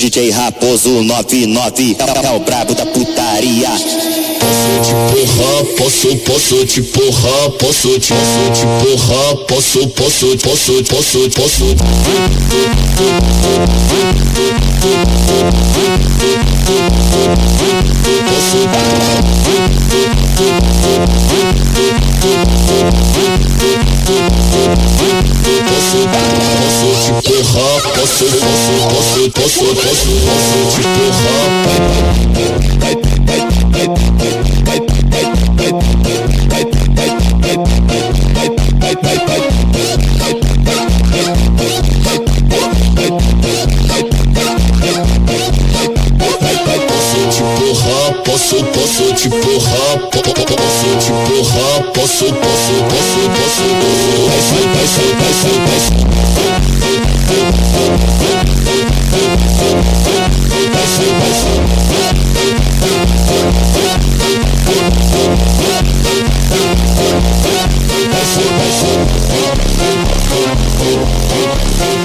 DJ Raposo 99 é, é o brabo da putaria. Posso te porrar, posso, posso te porrar, posso te, posso te porrar, posso, posso, posso, posso, posso. Posso, te porrar, posso, posso, posso, posso, posso, posso te porrar. Posso, posso te porrar, posso te porrar, posso, posso, posso, posso, vai, sai, vai, vai, sai, vai, sai. Vai, Vai, sai, vai, sai.